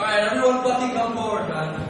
All right, everyone fucking come forward, man.